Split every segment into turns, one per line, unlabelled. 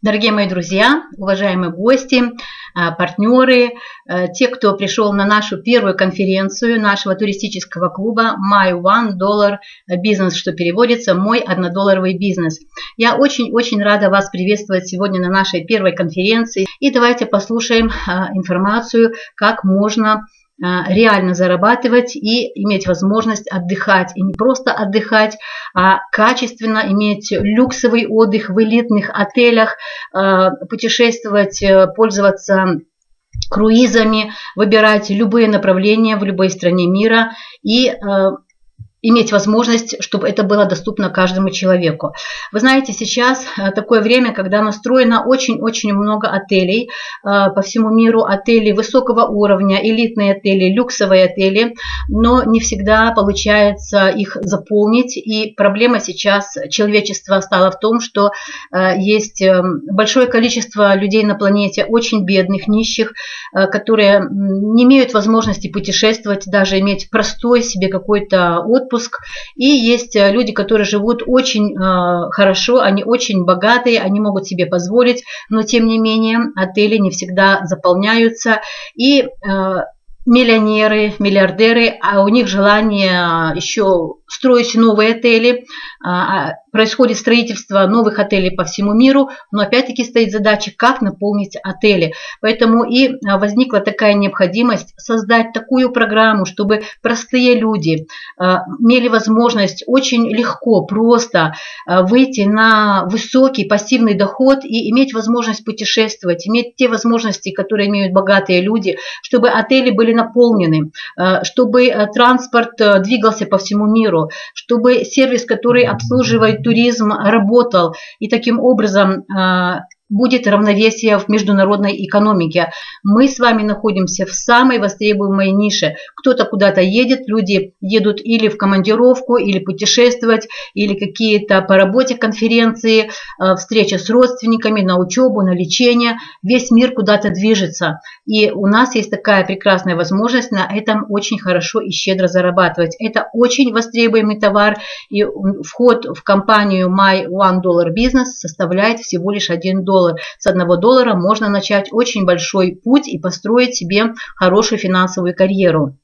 Дорогие мои друзья, уважаемые гости, а, партнеры, а, те, кто пришел на нашу первую конференцию нашего туристического клуба My One Dollar Business, что переводится «Мой однодолларовый бизнес». Я очень-очень рада вас приветствовать сегодня на нашей первой конференции. И давайте послушаем а, информацию, как можно реально зарабатывать и иметь возможность отдыхать. И не просто отдыхать, а качественно иметь люксовый отдых в элитных отелях, а, путешествовать, э, пользоваться круизами, выбирать любые направления в любой стране мира и а, иметь возможность, чтобы это было доступно каждому человеку. Вы знаете, сейчас э, такое время, когда настроено очень-очень много отелей э, по всему миру, отели высокого уровня, элитные отели, люксовые отели, но не всегда получается их заполнить. И проблема сейчас человечества стала в том, что э, есть большое количество людей на планете, очень бедных, нищих, которые не имеют возможности путешествовать, даже иметь простой себе какой-то отпуск, отпуск. И есть э, люди, которые живут очень э, хорошо, они очень богатые, они могут себе позволить, но тем не менее отели не всегда заполняются. И э, миллионеры, миллиардеры, а у них желание еще строить новые отели, а, происходит строительство новых отелей по всему миру, но опять-таки стоит задача, как наполнить отели. Поэтому и а, возникла такая необходимость создать такую программу, чтобы простые люди а, имели возможность очень легко, просто выйти на высокий пассивный доход и иметь возможность путешествовать, иметь те возможности, которые имеют богатые люди, чтобы отели были наполнены, чтобы транспорт двигался по всему миру, миру, чтобы сервис, который обслуживает туризм, работал. И таким образом а, будет равновесие в международной экономике. Мы с вами находимся в самой востребуемой нише. Кто-то куда-то едет, люди едут или в командировку, или путешествовать, или какие-то по работе конференции, э, встреча с родственниками, на учебу, на лечение. Весь мир куда-то движется. И у нас есть такая прекрасная возможность на этом очень хорошо и щедро зарабатывать. Это очень востребуемый товар, и вход в компанию My One Dollar Business составляет всего лишь 1 доллар доллар. С одного доллара можно начать очень большой путь и построить себе хорошую финансовую карьеру.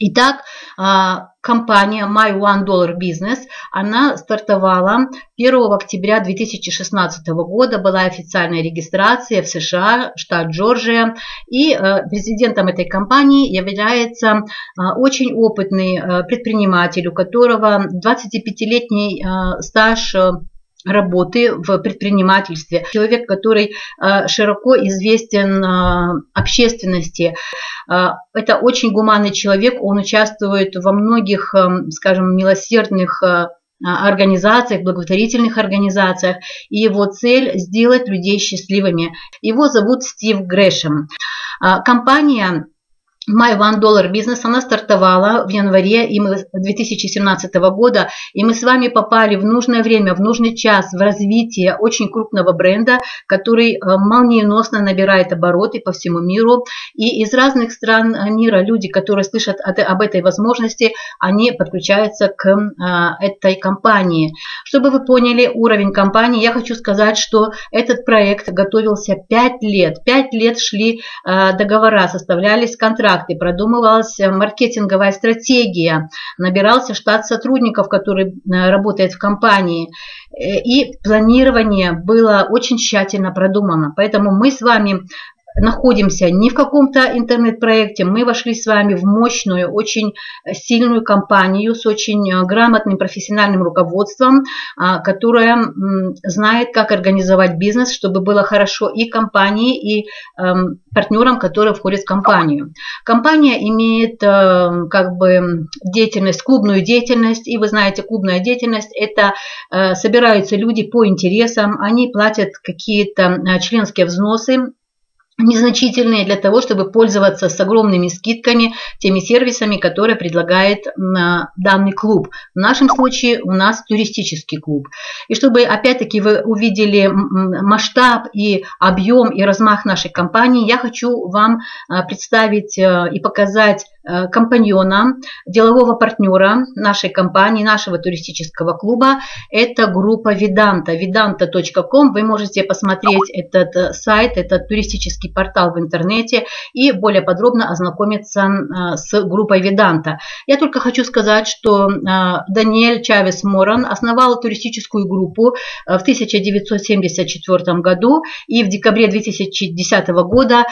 Итак, а, компания My One Dollar Business, она стартовала 1 октября 2016 года, была официальная регистрация в США, штат Джорджия, и э, президентом этой компании является э, очень опытный э, предприниматель, у которого 25-летний стаж работы в предпринимательстве, человек, который э, широко известен э, общественности. Э, это очень гуманный человек, он участвует во многих, скажем, милосердных организациях, благотворительных организациях, и его цель – сделать людей счастливыми. Его зовут Стив Грэшем. Компания My One Dollar Business, она стартовала в январе и мы, 2017 года, и мы с вами попали в нужное время, в нужный час в развитие очень крупного бренда, который э, молниеносно набирает обороты по всему миру. И из разных стран мира люди, которые слышат об этой возможности, они подключаются к э, этой компании. Чтобы вы поняли уровень компании, я хочу сказать, что этот проект готовился 5 лет. 5 лет шли э, договора, составлялись контракты контракты, продумывалась маркетинговая стратегия, набирался штат сотрудников, который э, работает в компании. Э, и планирование было очень тщательно продумано. Поэтому мы с вами находимся не в каком-то интернет-проекте, мы вошли с вами в мощную, очень сильную компанию с очень э, грамотным профессиональным руководством, а, которая знает, как организовать бизнес, чтобы было хорошо и компании, и эм, партнерам, которые входят в компанию. Компания имеет эм, как бы деятельность, клубную деятельность, и вы знаете, клубная деятельность – это э, собираются люди по интересам, они платят какие-то э, членские взносы, незначительные для того, чтобы пользоваться с огромными скидками теми сервисами, которые предлагает данный клуб. В нашем случае у нас туристический клуб. И чтобы опять-таки вы увидели масштаб и объем и размах нашей компании, я хочу вам а, представить а, и показать компаньона, делового партнера нашей компании, нашего туристического клуба. Это группа Виданта, vidanta.com. Вы можете посмотреть этот сайт, этот туристический портал в интернете и более подробно ознакомиться с группой Виданта. Я только хочу сказать, что Даниэль Чавес Моран основал туристическую группу в 1974 году и в декабре 2010 года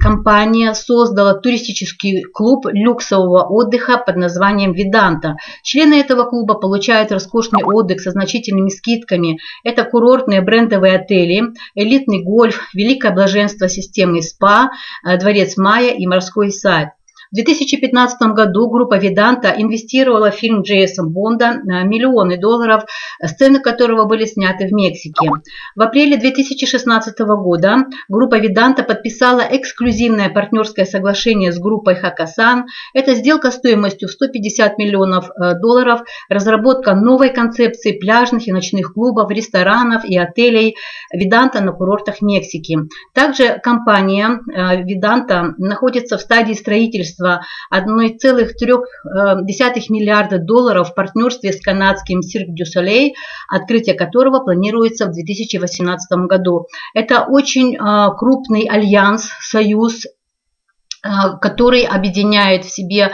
компания создала туристический клуб люксового отдыха под названием Виданта. Члены этого клуба получают роскошный отдых со значительными скидками. Это курортные брендовые отели, элитный гольф, великое блаженство системы СПА, дворец Майя и морской сад. В 2015 году группа Виданта инвестировала в фильм Джейса Бонда миллионы долларов, сцены которого были сняты в Мексике. В апреле 2016 года группа Виданта подписала эксклюзивное партнерское соглашение с группой Хакасан. Это сделка стоимостью в 150 миллионов э, долларов, разработка новой концепции пляжных и ночных клубов, ресторанов и отелей Виданта на курортах Мексики. Также компания э, Виданта находится в стадии строительства строительства 1,3 э, миллиарда долларов в партнерстве с канадским Cirque du Soleil, открытие которого планируется в 2018 году. Это очень э, крупный альянс, союз э, который объединяет в себе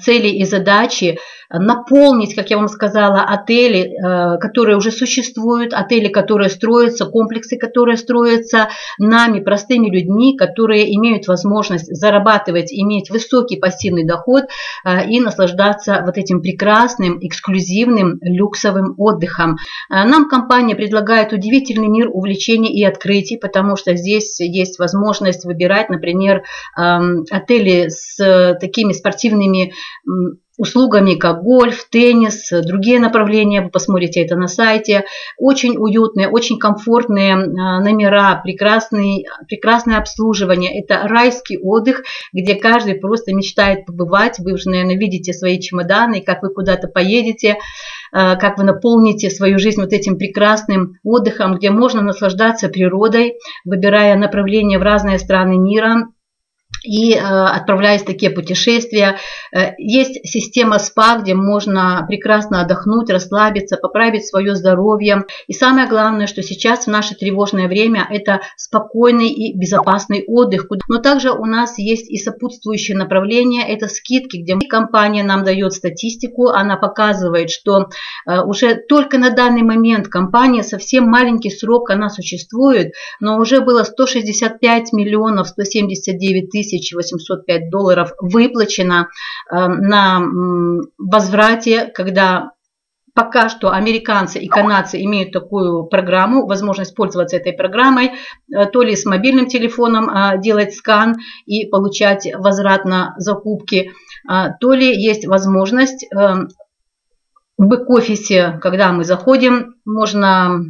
цели и задачи наполнить, как я вам сказала, отели, э, которые уже существуют, отели, которые строятся, комплексы, которые строятся нами, простыми людьми, которые имеют возможность зарабатывать, иметь высокий пассивный доход э, и наслаждаться вот этим прекрасным, эксклюзивным, люксовым отдыхом. Э, нам компания предлагает удивительный мир увлечений и открытий, потому что здесь есть возможность выбирать, например, эм, отели с такими спортивными услугами, как гольф, теннис, другие направления, вы посмотрите это на сайте. Очень уютные, очень комфортные номера, прекрасный, прекрасное обслуживание. Это райский отдых, где каждый просто мечтает побывать. Вы уже, наверное, видите свои чемоданы, как вы куда-то поедете, а, как вы наполните свою жизнь вот этим прекрасным отдыхом, где можно наслаждаться природой, выбирая направления в разные страны мира, и э, отправляясь в такие путешествия. Э, есть система СПА, где можно прекрасно отдохнуть, расслабиться, поправить свое здоровье. И самое главное, что сейчас в наше тревожное время это спокойный и безопасный отдых. Но также у нас есть и сопутствующие направления, это скидки, где компания нам дает статистику, она показывает, что э, уже только на данный момент компания совсем маленький срок она существует, но уже было 165 миллионов 179 тысяч 805 долларов выплачено э, на возврате, когда Пока что американцы и канадцы имеют такую программу, возможность пользоваться этой программой, э, то ли с мобильным телефоном э, делать скан и получать возврат на закупки, то ли есть возможность в бэк-офисе, когда мы заходим, можно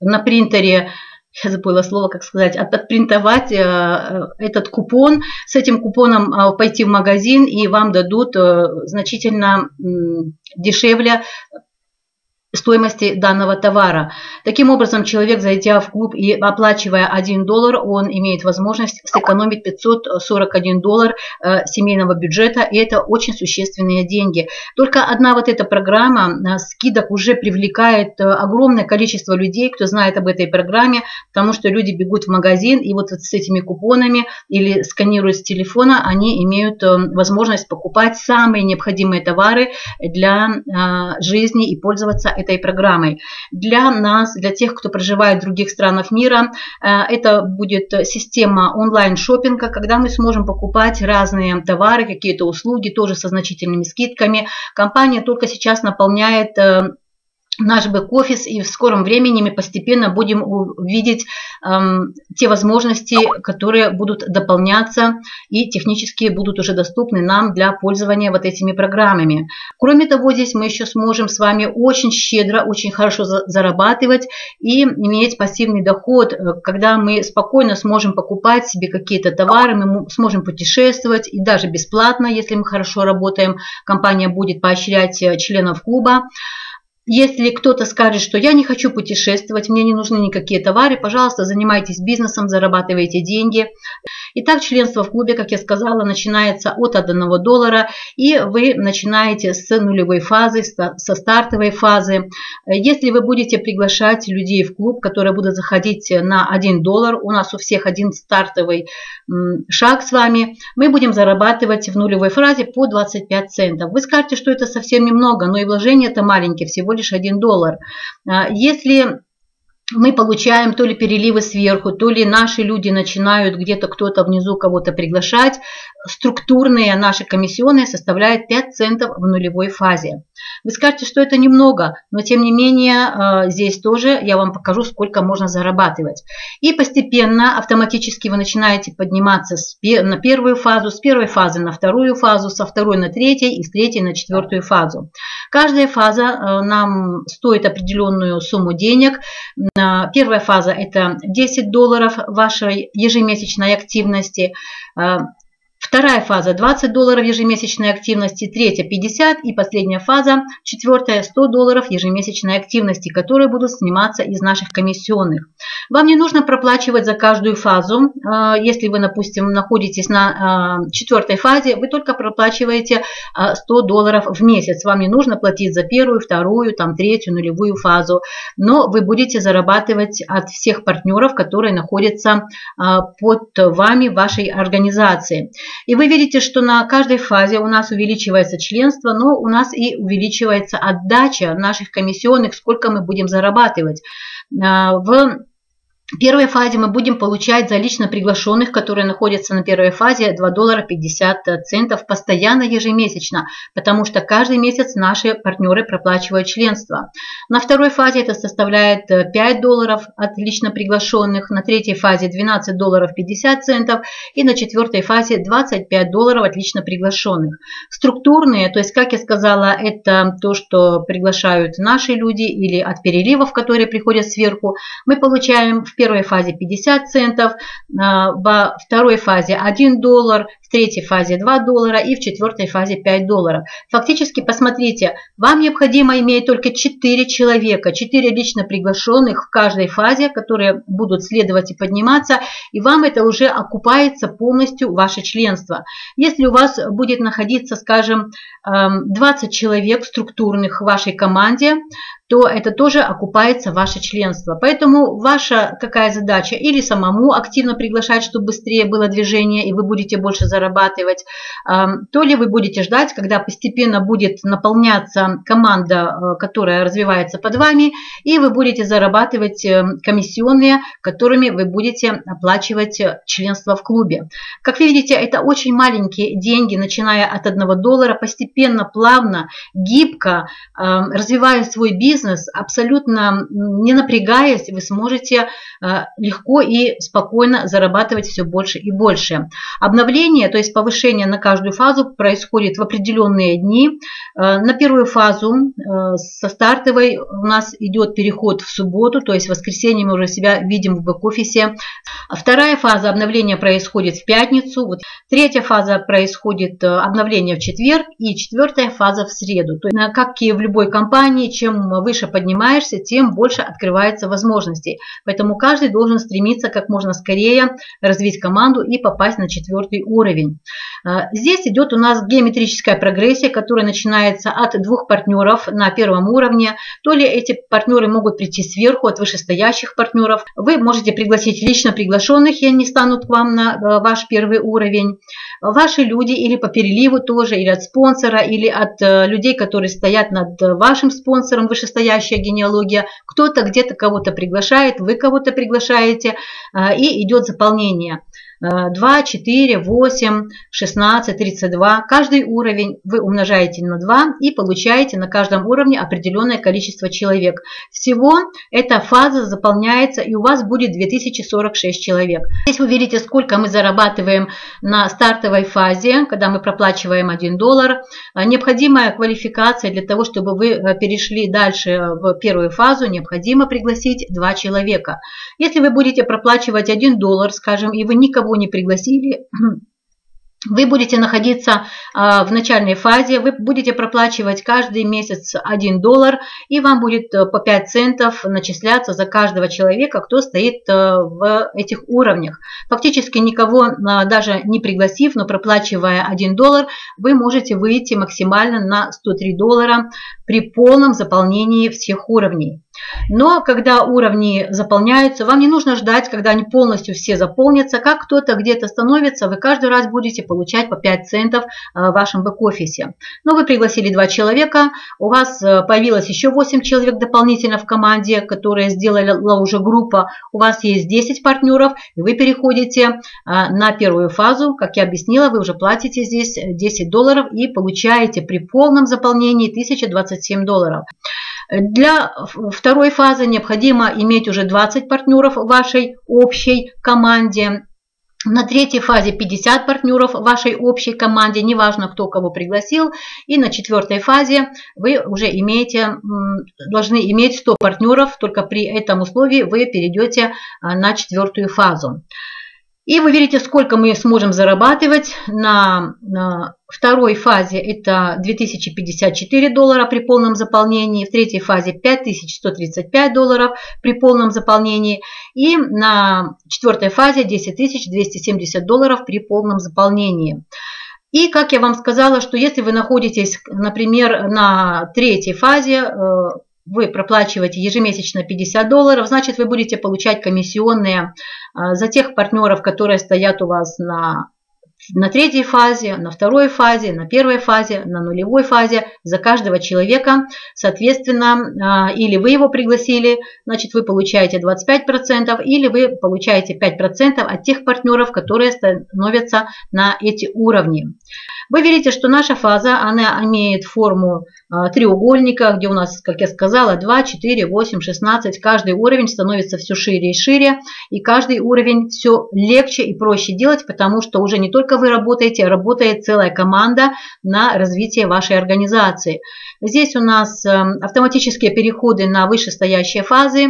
на принтере я забыла слово, как сказать, отпринтовать э, этот купон, с этим купоном э, пойти в магазин и вам дадут э, значительно дешевле стоимости данного товара. Таким образом, человек, зайдя в клуб и оплачивая 1 доллар, он имеет возможность сэкономить 541 доллар э, семейного бюджета, и это очень существенные деньги. Только одна вот эта программа э, скидок уже привлекает э, огромное количество людей, кто знает об этой программе, потому что люди бегут в магазин, и вот с этими купонами или сканируют с телефона, они имеют возможность покупать самые необходимые товары для жизни и пользоваться этой программой. Для нас, для тех, кто проживает в других странах мира, э, это будет система онлайн-шоппинга, когда мы сможем покупать разные товары, какие-то услуги, тоже со значительными скидками. Компания только сейчас наполняет э, наш бэк-офис, и в скором времени мы постепенно будем видеть эм, те возможности, которые будут дополняться и технически будут уже доступны нам для пользования вот этими программами. Кроме того, здесь мы еще сможем с вами очень щедро, очень хорошо зарабатывать и иметь пассивный доход, э, когда мы спокойно сможем покупать себе какие-то товары, мы сможем путешествовать и даже бесплатно, если мы хорошо работаем, компания будет поощрять э, членов клуба. Если кто-то скажет, что я не хочу путешествовать, мне не нужны никакие товары, пожалуйста, занимайтесь бизнесом, зарабатывайте деньги. Итак, членство в клубе, как я сказала, начинается от 1 доллара, и вы начинаете с нулевой фазы, со стартовой фазы. Если вы будете приглашать людей в клуб, которые будут заходить на 1 доллар, у нас у всех один стартовый шаг с вами, мы будем зарабатывать в нулевой фазе по 25 центов. Вы скажете, что это совсем немного, но и вложение это маленькие, всего лишь 1 доллар. А, если мы получаем то ли переливы сверху, то ли наши люди начинают где-то кто-то внизу кого-то приглашать. Структурные наши комиссионные составляют 5 центов в нулевой фазе. Вы скажете, что это немного, но тем не менее э, здесь тоже я вам покажу, сколько можно зарабатывать. И постепенно автоматически вы начинаете подниматься на первую фазу, с первой фазы на вторую фазу, со второй на третью и с третьей на четвертую фазу. Каждая фаза э, нам стоит определенную сумму денег. Первая фаза это 10 долларов вашей ежемесячной активности. Э, Вторая фаза 20 долларов ежемесячной активности, третья 50 и последняя фаза, четвертая 100 долларов ежемесячной активности, которые будут сниматься из наших комиссионных. Вам не нужно проплачивать за каждую фазу. А, если вы, допустим, находитесь на а, четвертой фазе, вы только проплачиваете 100 а, долларов в месяц. Вам не нужно платить за первую, вторую, там, третью, нулевую фазу. Но вы будете зарабатывать от всех партнеров, которые находятся под вами, вашей организации. И вы видите, что на каждой фазе у нас увеличивается членство, но у нас и увеличивается отдача наших комиссионных, сколько мы будем зарабатывать. В в первой фазе мы будем получать за лично приглашенных, которые находятся на первой фазе, 2 доллара 50 центов постоянно ежемесячно, потому что каждый месяц наши партнеры проплачивают членство. На второй фазе это составляет 5 долларов от лично приглашенных, на третьей фазе 12 долларов 50 центов и на четвертой фазе 25 долларов от лично приглашенных. Структурные, то есть, как я сказала, это то, что приглашают наши люди или от переливов, которые приходят сверху, мы получаем в первой фазе 50 центов, а, во второй фазе 1 доллар, в третьей фазе 2 доллара и в четвертой фазе 5 долларов. Фактически, посмотрите, вам необходимо иметь только 4 человека, 4 лично приглашенных в каждой фазе, которые будут следовать и подниматься, и вам это уже окупается полностью ваше членство. Если у вас будет находиться, скажем, 20 эм, человек структурных в вашей команде, то это тоже окупается ваше членство. Поэтому ваша какая задача? Или самому активно приглашать, чтобы быстрее было движение и вы будете больше зарабатывать, то ли вы будете ждать, когда постепенно будет наполняться команда, э, которая развивается под вами, и вы будете зарабатывать э, комиссионные, которыми вы будете оплачивать членство в клубе. Как вы видите, это очень маленькие деньги, начиная от 1 доллара, постепенно, плавно, гибко, развивая свой бизнес, бизнес, абсолютно не напрягаясь, вы сможете э, легко и спокойно зарабатывать все больше и больше. Обновление, то есть повышение на каждую фазу происходит в определенные дни. Э, на первую фазу э, со стартовой у нас идет переход в субботу, то есть в воскресенье мы уже себя видим в бэк-офисе. Вторая фаза обновления происходит в пятницу. Вот. Третья фаза происходит обновление в четверг и четвертая фаза в среду. То есть, как и в любой компании, чем вы выше поднимаешься, тем больше открывается возможностей. Поэтому каждый должен стремиться как можно скорее развить команду и попасть на четвертый уровень. А, здесь идет у нас геометрическая прогрессия, которая начинается от двух партнеров на первом уровне. То ли эти партнеры могут прийти сверху от вышестоящих партнеров. Вы можете пригласить лично приглашенных, и они станут к вам на э, ваш первый уровень. Ваши люди или по переливу тоже, или от спонсора, или от э, людей, которые стоят над вашим спонсором, вышестоящая генеалогия. Кто-то где-то кого-то приглашает, вы кого-то приглашаете, э, и идет заполнение. 2, 4, 8, 16, 32. Каждый уровень вы умножаете на 2 и получаете на каждом уровне определенное количество человек. Всего эта фаза заполняется и у вас будет 2046 человек. Здесь вы видите, сколько мы зарабатываем на стартовой фазе, когда мы проплачиваем 1 доллар. Необходимая квалификация для того, чтобы вы э, перешли дальше в первую фазу, необходимо пригласить 2 человека. Если вы будете проплачивать 1 доллар, скажем, и вы никого никого не пригласили, вы будете находиться а, в начальной фазе, вы будете проплачивать каждый месяц 1 доллар, и вам будет э, по 5 центов начисляться за каждого человека, кто стоит э, в этих уровнях. Фактически никого а, даже не пригласив, но проплачивая 1 доллар, вы можете выйти максимально на 103 доллара при полном заполнении всех уровней. Но когда уровни заполняются, вам не нужно ждать, когда они полностью все заполнятся. Как кто-то где-то становится, вы каждый раз будете получать по 5 центов э, в вашем бэк-офисе. Но вы пригласили два человека, у вас э, появилось еще 8 человек дополнительно в команде, которые сделала уже группа. У вас есть 10 партнеров, и вы переходите э, на первую фазу. Как я объяснила, вы уже платите здесь 10 долларов и получаете при полном заполнении 1027 долларов. Для второй фазы необходимо иметь уже 20 партнеров в вашей общей команде. На третьей фазе 50 партнеров в вашей общей команде, неважно, кто кого пригласил. И на четвертой фазе вы уже имеете, должны иметь 100 партнеров, только при этом условии вы перейдете а, на четвертую фазу. И вы видите, сколько мы сможем зарабатывать на, на второй фазе. Это 2054 доллара при полном заполнении, в третьей фазе 5135 долларов при полном заполнении. И на четвертой фазе 10270 долларов при полном заполнении. И, как я вам сказала, что если вы находитесь, например, на третьей фазе, э, вы проплачиваете ежемесячно 50 долларов, значит вы будете получать комиссионные а, за тех партнеров, которые стоят у вас на, на третьей фазе, на второй фазе, на первой фазе, на нулевой фазе, за каждого человека. Соответственно, а, или вы его пригласили, значит вы получаете 25%, или вы получаете 5% от тех партнеров, которые становятся на эти уровни. Вы видите, что наша фаза, она имеет форму а, треугольника, где у нас, как я сказала, 2, 4, 8, 16. Каждый уровень становится все шире и шире, и каждый уровень все легче и проще делать, потому что уже не только вы работаете, а работает целая команда на развитие вашей организации. Здесь у нас эм, автоматические переходы на вышестоящие фазы.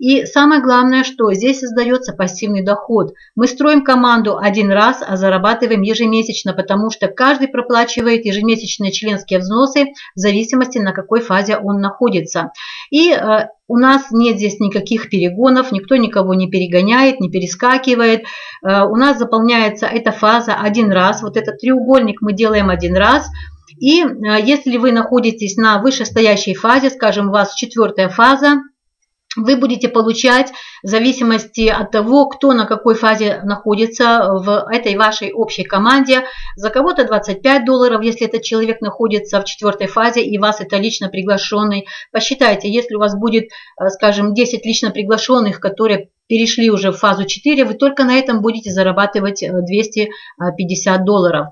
И самое главное, что здесь создается пассивный доход. Мы строим команду один раз, а зарабатываем ежемесячно, потому что каждый проплачивает ежемесячные членские взносы в зависимости, на какой фазе он находится. И э, у нас нет здесь никаких перегонов, никто никого не перегоняет, не перескакивает. Э, у нас заполняется эта фаза один раз. Вот этот треугольник мы делаем один раз. И э, если вы находитесь на вышестоящей фазе, скажем, у вас четвертая фаза, вы будете получать в зависимости от того, кто на какой фазе находится в этой вашей общей команде. За кого-то 25 долларов, если этот человек находится в четвертой фазе и вас это лично приглашенный. Посчитайте, если у вас будет, э, скажем, 10 лично приглашенных, которые перешли уже в фазу 4, вы только на этом будете зарабатывать 250 э, долларов.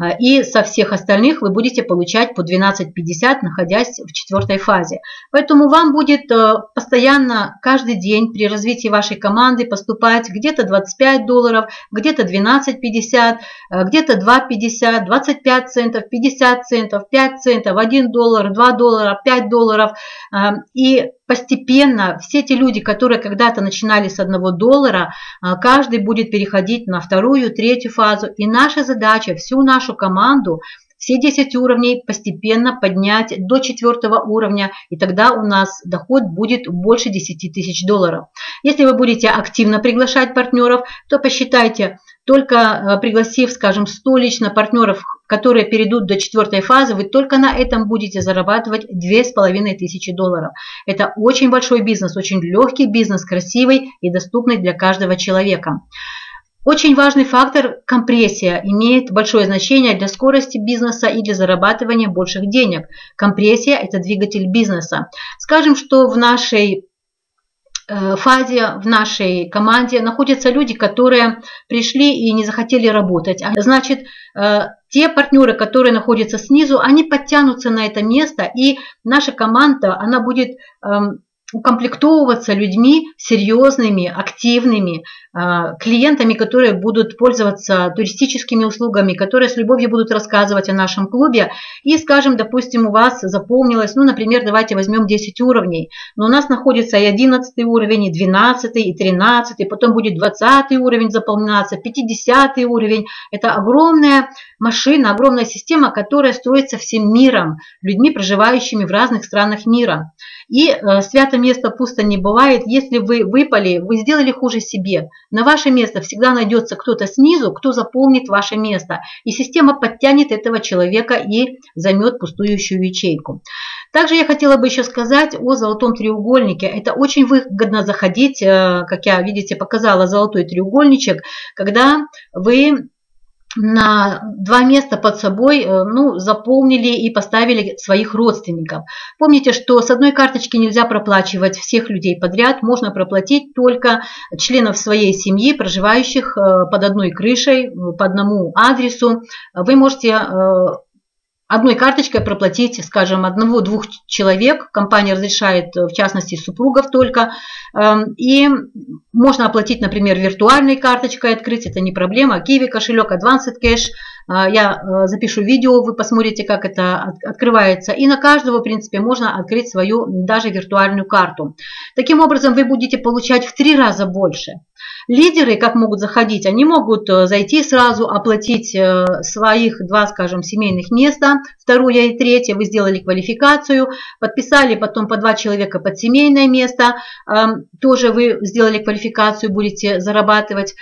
А, и со всех остальных вы будете получать по 12.50, находясь в четвертой фазе. Поэтому вам будет э, постоянно каждый день при развитии вашей команды поступать где-то 25 долларов, где-то 12.50, э, где-то 2.50, 25 центов, 50 центов, 5 центов, 1 доллар, 2 доллара, 5 долларов. Э, и постепенно все те люди, которые когда-то начинали с одного доллара, каждый будет переходить на вторую, третью фазу. И наша задача, всю нашу команду, все 10 уровней постепенно поднять до четвертого уровня, и тогда у нас доход будет больше 10 тысяч долларов. Если вы будете активно приглашать партнеров, то посчитайте, только э, пригласив, скажем, 100 лично партнеров, которые перейдут до четвертой фазы, вы только на этом будете зарабатывать 2500 долларов. Это очень большой бизнес, очень легкий бизнес, красивый и доступный для каждого человека. Очень важный фактор – компрессия имеет большое значение для скорости бизнеса и для зарабатывания больших денег. Компрессия – это двигатель бизнеса. Скажем, что в нашей Э, фазе в нашей команде находятся люди, которые пришли и не захотели работать. А, значит, э, те партнеры, которые находятся снизу, они подтянутся на это место, и наша команда, она будет эм, укомплектовываться людьми серьезными, активными, а, клиентами, которые будут пользоваться туристическими услугами, которые с любовью будут рассказывать о нашем клубе. И, скажем, допустим, у вас заполнилось, ну, например, давайте возьмем 10 уровней, но у нас находится и 11 уровень, и 12, и 13, и потом будет 20 уровень заполняться, 50 уровень. Это огромная машина, огромная система, которая строится всем миром, людьми, проживающими в разных странах мира. И э, свято место пусто не бывает. Если вы выпали, вы сделали хуже себе. На ваше место всегда найдется кто-то снизу, кто заполнит ваше место. И система подтянет этого человека и займет пустующую ячейку. Также я хотела бы еще сказать о золотом треугольнике. Это очень выгодно заходить, э, как я, видите, показала золотой треугольничек, когда вы на два места под собой э, ну, заполнили и поставили своих родственников. Помните, что с одной карточки нельзя проплачивать всех людей подряд, можно проплатить только членов своей семьи, проживающих э, под одной крышей, по одному адресу. Вы можете э, одной карточкой проплатить, скажем, одного-двух человек. Компания разрешает, в частности, супругов только. Эм, и можно оплатить, например, виртуальной карточкой открыть, это не проблема. Kiwi кошелек, Advanced Cash. Э, я э, запишу видео, вы посмотрите, как это открывается. И на каждого, в принципе, можно открыть свою даже виртуальную карту. Таким образом, вы будете получать в три раза больше. Лидеры как могут заходить? Они могут э, зайти сразу, оплатить э, своих два, скажем, семейных места, второе и третье, вы сделали квалификацию, подписали потом по два человека под семейное место, эм, тоже вы сделали квалификацию, будете зарабатывать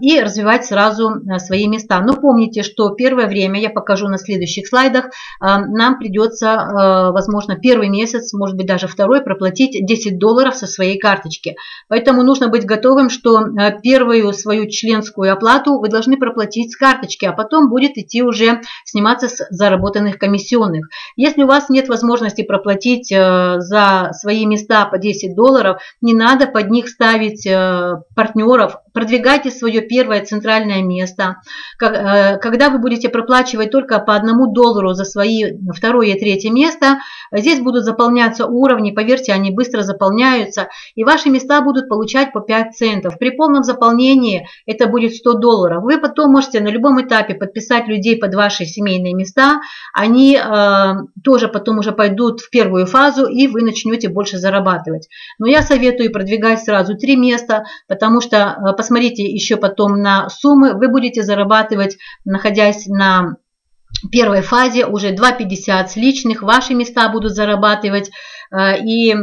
и развивать сразу свои места. Но помните, что первое время, я покажу на следующих слайдах, эм, нам придется, возможно, первый месяц, может быть даже второй, проплатить 10 долларов со своей карточки. Поэтому нужно быть готовым, что Э, первую свою членскую оплату вы должны проплатить с карточки, а потом будет идти уже сниматься с заработанных комиссионных. Если у вас нет возможности проплатить за свои места по 10 долларов, не надо под них ставить партнеров, продвигайте свое первое центральное место. Когда вы будете проплачивать только по одному доллару за свои второе и третье место, здесь будут заполняться уровни, поверьте, они быстро заполняются, и ваши места будут получать по 5 центов. При полном заполнении это будет 100 долларов. Вы потом можете на любом этапе подписать людей под ваши семейные места. Они э, тоже потом уже пойдут в первую фазу, и вы начнете больше зарабатывать. Но я советую продвигать сразу три места, потому что, э, посмотрите еще потом на суммы, вы будете зарабатывать, находясь на первой фазе уже 2,50 с личных, ваши места будут зарабатывать и э,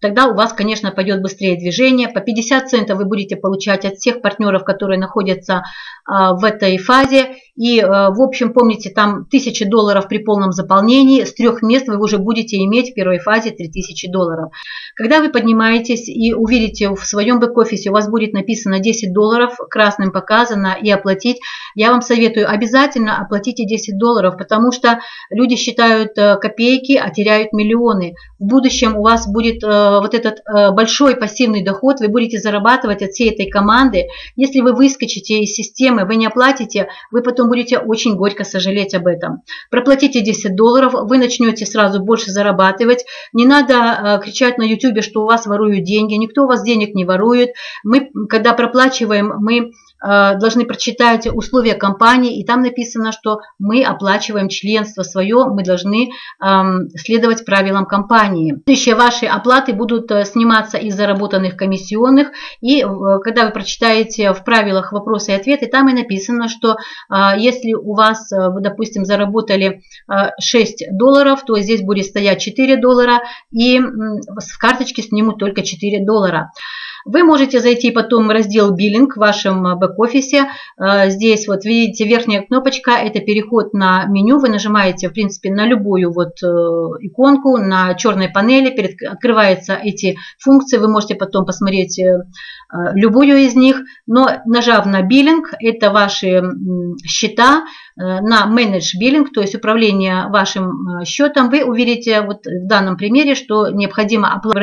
тогда у вас, конечно, пойдет быстрее движение. По 50 центов вы будете получать от всех партнеров, которые находятся э, в этой фазе. И, в общем, помните, там 1000 долларов при полном заполнении. С трех мест вы уже будете иметь в первой фазе 3000 долларов. Когда вы поднимаетесь и увидите в своем бэк-офисе, у вас будет написано 10 долларов, красным показано, и оплатить, я вам советую, обязательно оплатите 10 долларов, потому что люди считают копейки, а теряют миллионы. В будущем у вас будет э, вот этот э, большой пассивный доход, вы будете зарабатывать от всей этой команды. Если вы выскочите из системы, вы не оплатите, вы потом будете очень горько сожалеть об этом. Проплатите 10 долларов, вы начнете сразу больше зарабатывать. Не надо э, кричать на YouTube, что у вас воруют деньги. Никто у вас денег не ворует. Мы, когда проплачиваем, мы должны прочитать условия компании, и там написано, что мы оплачиваем членство свое, мы должны эм, следовать правилам компании. Следующие ваши оплаты будут э, сниматься из заработанных комиссионных, и э, когда вы прочитаете в правилах вопросы и ответы, там и написано, что если у вас, допустим, заработали 6 долларов, то здесь будет стоять 4 доллара, и с карточки снимут только 4 доллара. Вы можете зайти потом в раздел «Биллинг» в вашем э, бэк-офисе. Э, здесь вот видите верхняя кнопочка, это переход на меню. Вы нажимаете, в принципе, на любую вот э, иконку, на черной панели, перед, открываются эти функции. Вы можете потом посмотреть любую из них. Но нажав на «Биллинг», это ваши счета, на «Manage Billing», то есть управление вашим счетом, вы увидите вот в данном примере, что необходимо оплата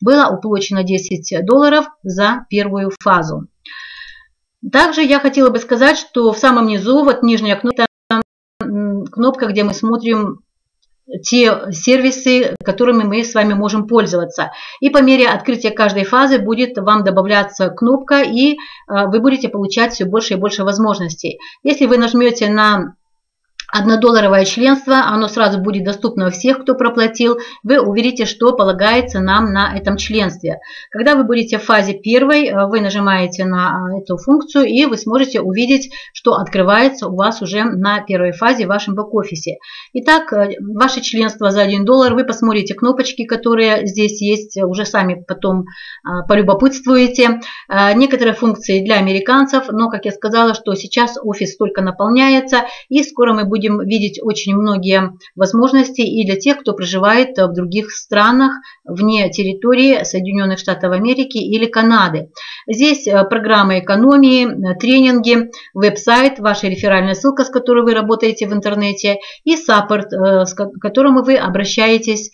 было уплачено 10 долларов за первую фазу. Также я хотела бы сказать, что в самом низу, вот нижняя кнопка, кнопка, где мы смотрим те сервисы, которыми мы с вами можем пользоваться. И по мере открытия каждой фазы будет вам добавляться кнопка, и вы будете получать все больше и больше возможностей. Если вы нажмете на Однодолларовое членство, оно сразу будет доступно у всех, кто проплатил. Вы увидите, что полагается нам на этом членстве. Когда вы будете в фазе первой, э, вы нажимаете на э, эту функцию, и вы сможете увидеть, что открывается у вас уже на первой фазе в вашем бэк-офисе. Итак, э, ваше членство за 1 доллар, вы посмотрите кнопочки, которые здесь есть, уже сами потом полюбопытствуете. Некоторые функции для американцев, но, как я сказала, что сейчас офис только наполняется, и скоро мы будем будем видеть очень многие возможности и для тех, кто проживает в других странах вне территории Соединенных Штатов Америки или Канады. Здесь э, программа экономии, э, тренинги, веб-сайт, ваша реферальная ссылка, с которой вы работаете в интернете, и support, э, к которому вы обращаетесь.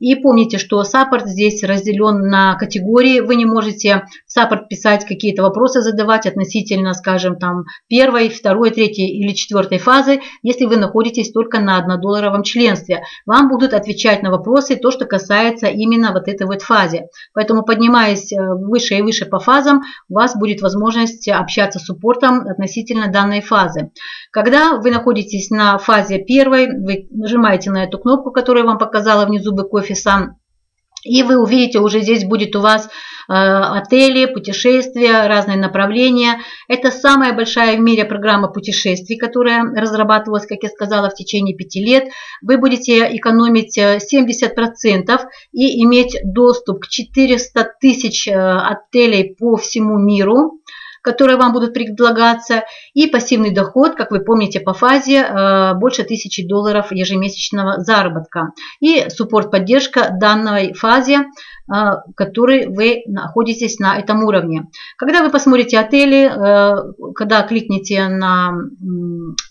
И помните, что support здесь разделен на категории. Вы не можете в support писать какие-то вопросы, задавать относительно, скажем, там первой, второй, третьей или четвертой фазы если вы находитесь только на однодолларовом членстве. Вам будут отвечать на вопросы то, что касается именно вот этой вот фазе. Поэтому поднимаясь э, выше и выше по фазам, у вас будет возможность общаться с support ом относительно данной фазы. Когда вы находитесь на фазе первой, вы нажимаете на эту кнопку, которую я вам показала внизу бэк-офиса, и вы увидите, уже здесь будет у вас э, отели, путешествия, разные направления. Это самая большая в мире программа путешествий, которая разрабатывалась, как я сказала, в течение пяти лет. Вы будете экономить 70% э, и иметь доступ к 400 тысяч э, отелей по всему миру которые вам будут предлагаться, и пассивный доход, как вы помните по фазе, э, больше 1000 долларов ежемесячного заработка. И суппорт-поддержка данной фазе, э, который вы находитесь на этом уровне. Когда вы посмотрите отели, э, когда кликните на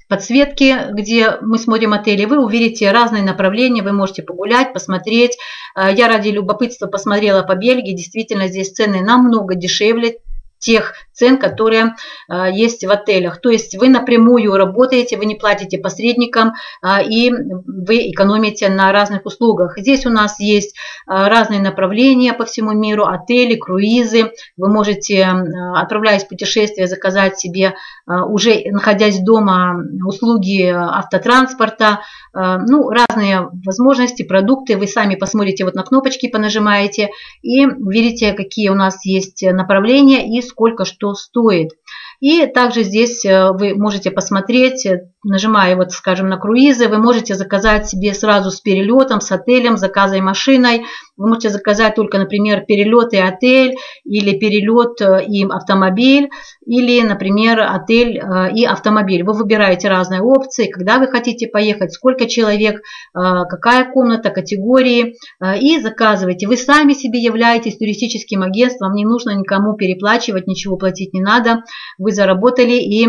подсветки, где мы смотрим отели, вы увидите разные направления, вы можете погулять, посмотреть. Я ради любопытства посмотрела по Бельгии, действительно здесь цены намного дешевле, тех цен, которые а, есть в отелях. То есть вы напрямую работаете, вы не платите посредникам а, и вы экономите на разных услугах. Здесь у нас есть а, разные направления по всему миру, отели, круизы. Вы можете, отправляясь в путешествие, заказать себе уже находясь дома услуги автотранспорта, ну, разные возможности, продукты. Вы сами посмотрите вот на кнопочки, понажимаете и видите, какие у нас есть направления и сколько что стоит. И также здесь э, вы можете посмотреть, э, нажимая вот, скажем, на круизы, вы можете заказать себе сразу с перелетом, с отелем, заказой машиной. Вы можете заказать только, например, перелет и отель, или перелет э, и автомобиль, или, например, отель и автомобиль. Вы выбираете разные опции, когда вы хотите поехать, сколько человек, какая комната, категории, и заказываете. Вы сами себе являетесь туристическим агентством, не нужно никому переплачивать, ничего платить не надо. Вы заработали и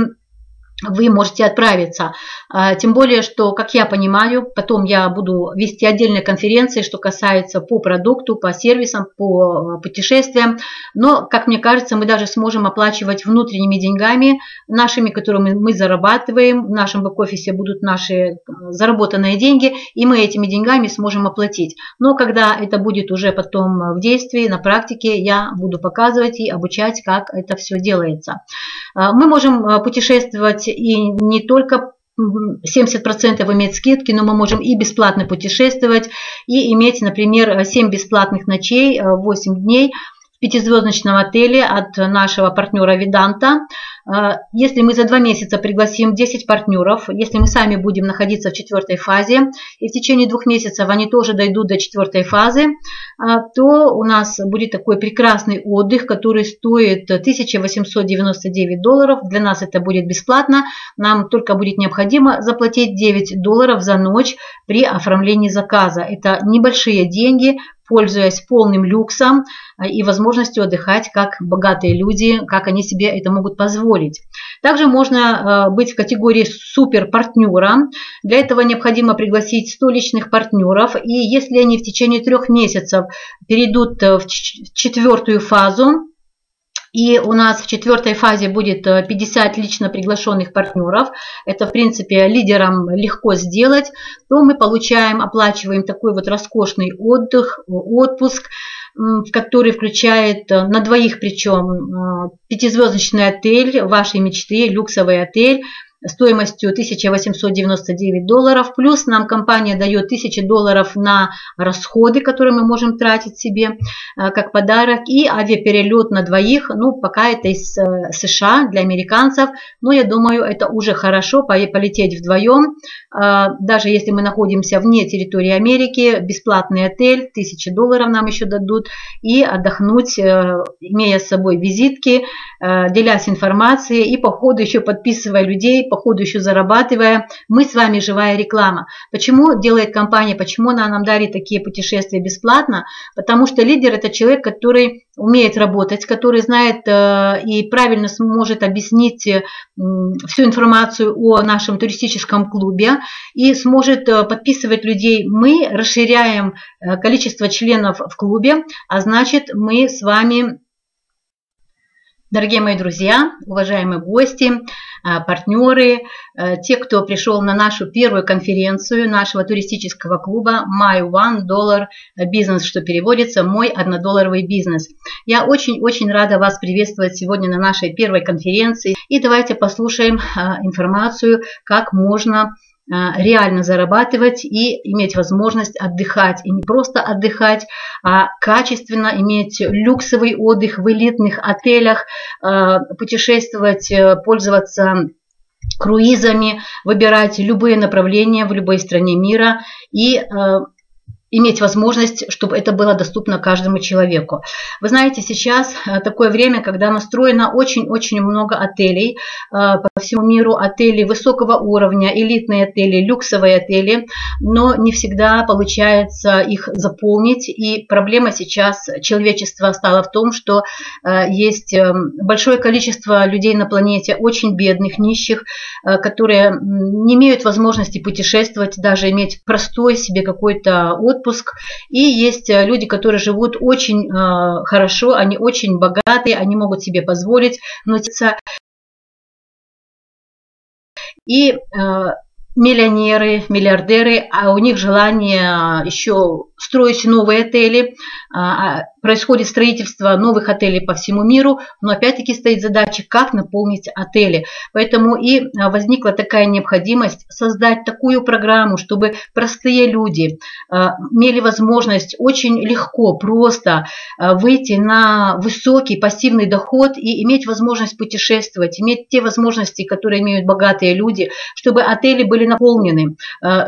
вы можете отправиться. А, тем более, что, как я понимаю, потом я буду вести отдельные конференции, что касается по продукту, по сервисам, по а, путешествиям. Но, как мне кажется, мы даже сможем оплачивать внутренними деньгами, нашими, которыми мы зарабатываем. В нашем бэк-офисе будут наши а, заработанные деньги, и мы этими деньгами сможем оплатить. Но когда это будет уже потом в действии, на практике, я буду показывать и обучать, как это все делается. Мы можем путешествовать и не только 70% иметь скидки, но мы можем и бесплатно путешествовать, и иметь, например, 7 бесплатных ночей, 8 дней в пятизвездочном отеле от нашего партнера Виданта. А, если мы за два месяца пригласим 10 партнеров, если мы сами будем находиться в четвертой фазе, и в течение двух месяцев они тоже дойдут до четвертой фазы, а, то у нас будет такой прекрасный отдых, который стоит 1899 долларов. Для нас это будет бесплатно. Нам только будет необходимо заплатить 9 долларов за ночь при оформлении заказа. Это небольшие деньги, пользуясь полным люксом а, и возможностью отдыхать как богатые люди, как они себе это могут позволить. Также можно а, быть в категории супер-партнера. Для этого необходимо пригласить 100 личных партнеров. И если они в течение трех месяцев перейдут в четвертую фазу, И у нас в четвертой фазе будет 50 э, лично приглашенных партнеров. Это, в принципе, лидерам легко сделать. То мы получаем, оплачиваем такой вот роскошный отдых, отпуск, который включает э, на двоих причем э, пятизвездочный отель вашей мечты, люксовый отель – стоимостью 1899 долларов. Плюс нам компания дает 1000 долларов на расходы, которые мы можем тратить себе э, как подарок. И авиаперелет на двоих, ну пока это из э, США для американцев, но я думаю это уже хорошо полететь вдвоем. Э, даже если мы находимся вне территории Америки, бесплатный отель, 1000 долларов нам еще дадут. И отдохнуть, имея с собой визитки, делясь информацией и по ходу еще подписывая людей по ходу еще зарабатывая. Мы с вами живая реклама. Почему делает компания, почему она нам дарит такие путешествия бесплатно? Потому что лидер это человек, который умеет работать, который знает э, и правильно сможет объяснить э, всю информацию о нашем туристическом клубе и сможет э, подписывать людей. Мы расширяем количество членов в клубе, а значит мы с вами Дорогие мои друзья, уважаемые гости, а, партнеры, а, те, кто пришел на нашу первую конференцию нашего туристического клуба My One Dollar Business, что переводится «Мой однодолларовый бизнес». Я очень-очень рада вас приветствовать сегодня на нашей первой конференции. И давайте послушаем а, информацию, как можно реально зарабатывать и иметь возможность отдыхать. И не просто отдыхать, а качественно иметь люксовый отдых в элитных отелях, а, путешествовать, э, пользоваться круизами, выбирать любые направления в любой стране мира и э, иметь возможность, чтобы это было доступно каждому человеку. Вы знаете, сейчас э, такое время, когда настроено очень-очень много отелей э, по всему миру, отели высокого уровня, элитные отели, люксовые отели, но не всегда получается их заполнить. И проблема сейчас человечества стала в том, что э, есть большое количество людей на планете, очень бедных, нищих, которые не имеют возможности путешествовать, даже иметь простой себе какой-то отдых, отпуск. И есть э, люди, которые живут очень э, хорошо, они очень богатые, они могут себе позволить. Но и э, миллионеры, миллиардеры, а у них желание еще строить новые отели, а, происходит строительство новых отелей по всему миру, но опять-таки стоит задача, как наполнить отели. Поэтому и а, возникла такая необходимость создать такую программу, чтобы простые люди а, имели возможность очень легко, просто выйти на высокий пассивный доход и иметь возможность путешествовать, иметь те возможности, которые имеют богатые люди, чтобы отели были наполнены,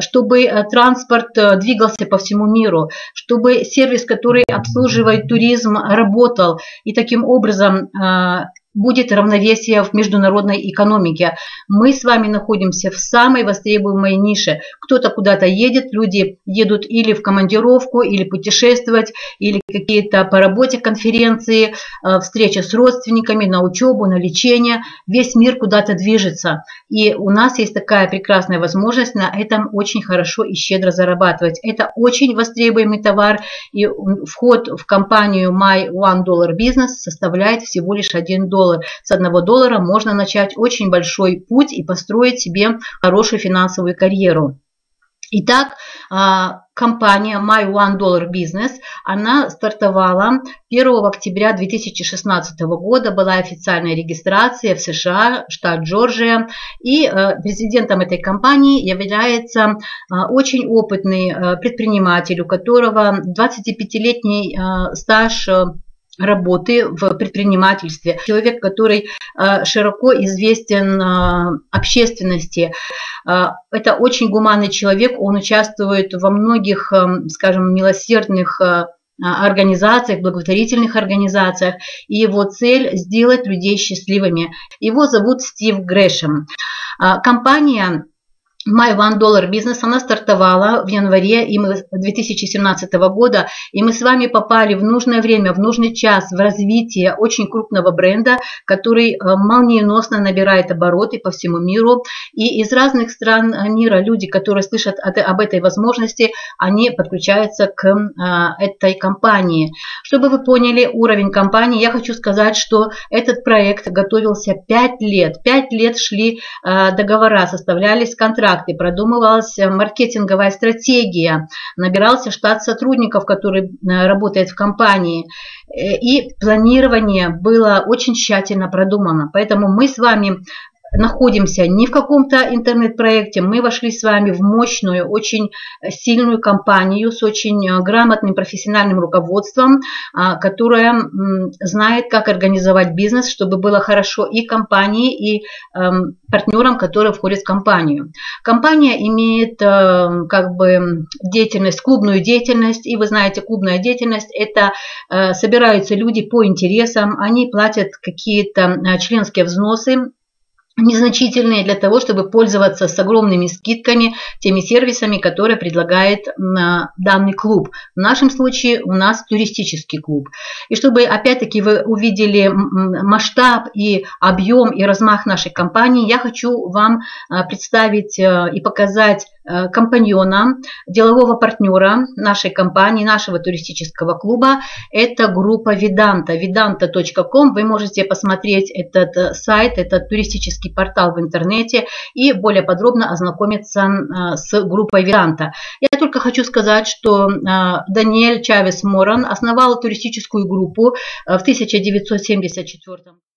чтобы транспорт двигался по всему миру, чтобы сервис, который обслуживает туризм, работал. И таким образом а, будет равновесие в международной экономике. Мы с вами находимся в самой востребуемой нише. Кто-то куда-то едет, люди едут или в командировку, или путешествовать, или какие-то по работе конференции, э, встречи с родственниками, на учебу, на лечение. Весь мир куда-то движется. И у нас есть такая прекрасная возможность на этом очень хорошо и щедро зарабатывать. Это очень востребуемый товар, и вход в компанию My One Dollar Business составляет всего лишь 1 доллар доллар. С одного доллара можно начать очень большой путь и построить себе хорошую финансовую карьеру. Итак, а, компания My One Dollar Business, она стартовала 1 октября 2016 года, была официальная регистрация в США, штат Джорджия, и э, президентом этой компании является а, очень опытный э, предприниматель, у которого 25-летний э, стаж работы в предпринимательстве, человек, который э, широко известен э, общественности. Э, это очень гуманный человек, он участвует во многих, скажем, милосердных организациях, благотворительных организациях, и его цель – сделать людей счастливыми. Его зовут Стив Грэшем. Компания My One Dollar Business, она стартовала в январе 2017 года, и мы с вами попали в нужное время, в нужный час в развитие очень крупного бренда, который э, молниеносно набирает обороты по всему миру. И из разных стран мира люди, которые слышат об этой возможности, они подключаются к э, этой компании. Чтобы вы поняли уровень компании, я хочу сказать, что этот проект готовился 5 лет. 5 лет шли э, договора, составлялись контракты контракты, продумывалась маркетинговая стратегия, набирался штат сотрудников, который э, работает в компании. Э, и планирование было очень тщательно продумано. Поэтому мы с вами находимся не в каком-то интернет-проекте, мы вошли с вами в мощную, очень сильную компанию с очень э, грамотным профессиональным руководством, а, которая знает, как организовать бизнес, чтобы было хорошо и компании, и эм, партнерам, которые входят в компанию. Компания имеет эм, как бы деятельность, клубную деятельность, и вы знаете, клубная деятельность – это э, собираются люди по интересам, они платят какие-то э, членские взносы, незначительные для того, чтобы пользоваться с огромными скидками теми сервисами, которые предлагает данный клуб. В нашем случае у нас туристический клуб. И чтобы опять-таки вы увидели масштаб и объем и размах нашей компании, я хочу вам а, представить э, и показать компаньона, делового партнера нашей компании, нашего туристического клуба. Это группа Vidanta, vidanta.com. Вы можете посмотреть этот э, сайт, этот туристический портал в интернете и более подробно ознакомиться э, с группой Vidanta. Я только хочу сказать, что Даниэль Чавес Моран основал туристическую группу в 1974 году.